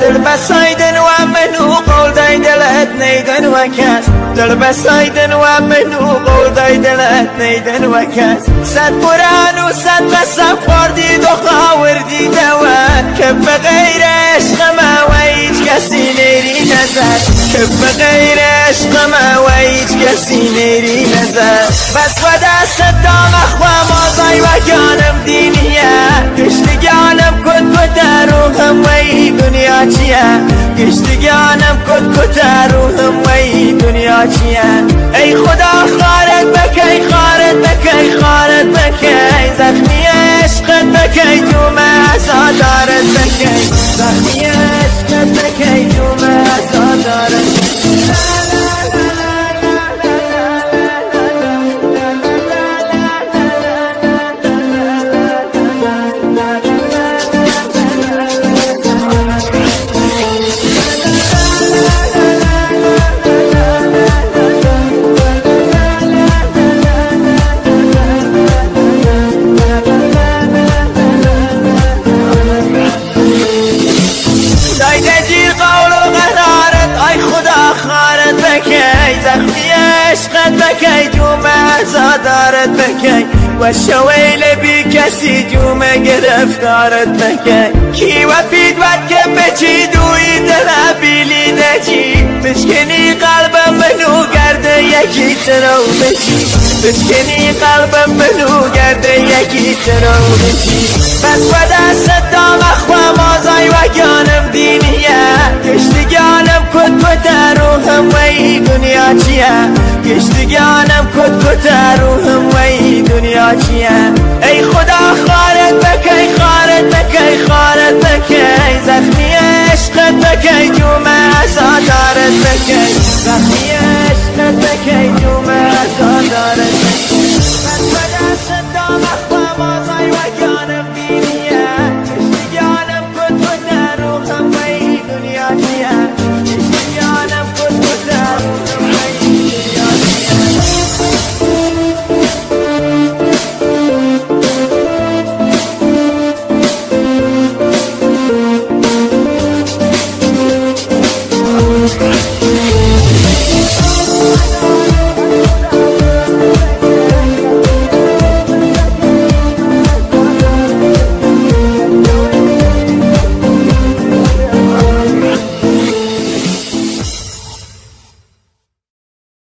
تلبس صيدا ومن وقول ذيد الاثنيدا وكاس تلبس صيدا ومن وقول ذيد الاثنيدا وكاس سد قران وسد بس وردي دخا وردي دوان كب غيرش غما ويش كسيني دوت که که بغیر عشق ما و هیچ کسی نیری نظر بس و دست دام اخوام آزای و جانم دینیه. کشتگانم کد کد روحم ای دنیا چیه؟ کشتگانم کد کد روحم ای دنیا چیه؟ عشقت بکی جومه ازادارت بکی و شویل بی کسی جومه گرفتارت بکی کی؟ و پید ود که بچی دوی دل بیلی نجی؟ بشکنی قلبم منو گرده یکی ترو بشی بشکنی قلبم منو گرده یکی ترو بشی بس و دست دام اخوام آزای و گانم دینیه. گشتگانم کد کد روحم و ای دنیا چیه؟ میگانم کت کت روحم وی دنیا چیه؟ ای